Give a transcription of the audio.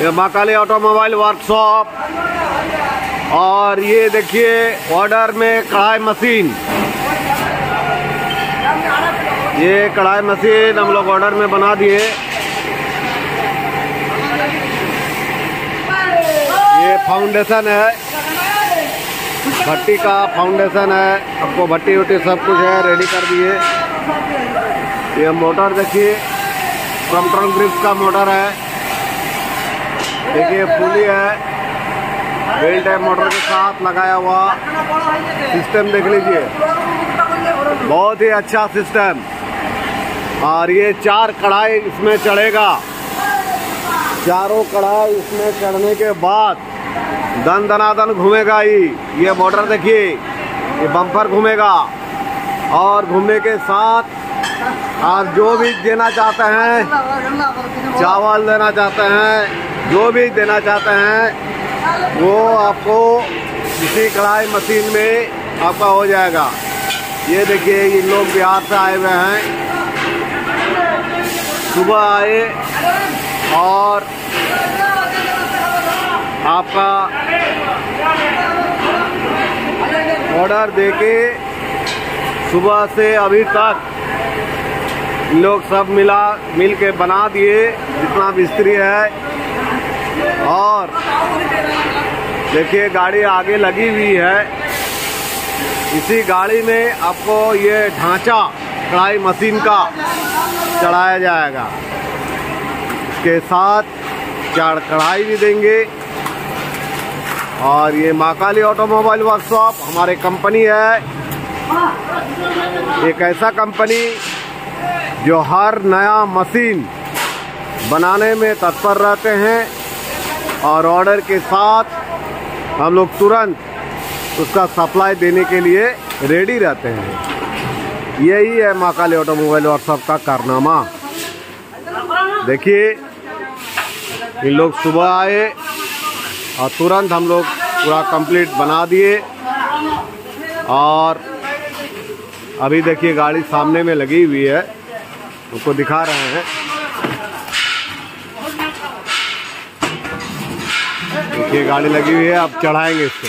ये Mahakali automobile workshop और ये देखिए ऑर्डर में कढ़ाई मशीन ये कढ़ाई मशीन हम लोग ऑर्डर में बना दिए। ये फाउंडेशन है। भट्टी का फाउंडेशन है। आपको भट्टी वट्टी सब कुछ है रेडी कर दिए। ये मोटर देखिए क्रम्पटन ग्रिप्स का मोटर है। देखिए पुली है। बेल्ट है मोटर के साथ लगाया हुआ। सिस्टम देख लीजिए। बहुत ही अच्छा सिस्टम और ये चार कढ़ाई इसमें चढ़ेगा। चारों कढ़ाई इसमें चढ़ने के बाद दन दनादन घूमेगा ही। ये मोटर देखिए, ये बम्पर घूमेगा। और घूमने के साथ आप जो भी देना चाहते हैं, चावल देना चाहते हैं जो भी देना चाहते हैं, वो आपको इसी कढ़ाई मशीन में आपका हो जाएगा। ये देखिए, ये लोग बिहार से आए हुए हैं। सुबह आए और आपका ऑर्डर देके सुबह से अभी तक लोग सब मिला मिल के बना दिए, जितना मिस्त्री है। और देखिए, गाड़ी आगे लगी हुई है। इसी गाड़ी में आपको ये ढांचा, कढ़ाई मशीन का चढ़ाया जाएगा। इसके साथ चार कढ़ाई भी देंगे। और ये माकाली ऑटोमोबाइल वर्कशॉप हमारे कंपनी है। एक ऐसा कंपनी जो हर नया मशीन बनाने में तत्पर रहते हैं। और ऑर्डर के साथ हम लोग तुरंत उसका सप्लाई देने के लिए रेडी रहते हैं। यही है महाकाली ऑटोमोबाइल वर्कशॉप का कारनामा। देखिए इन लोग सुबह आए और तुरंत हम लोग पूरा कंप्लीट बना दिए। और अभी देखिए गाड़ी सामने में लगी हुई है उनको दिखा रहे हैं। देखिए गाड़ी लगी हुई है आप चढ़ाएँगे इसको।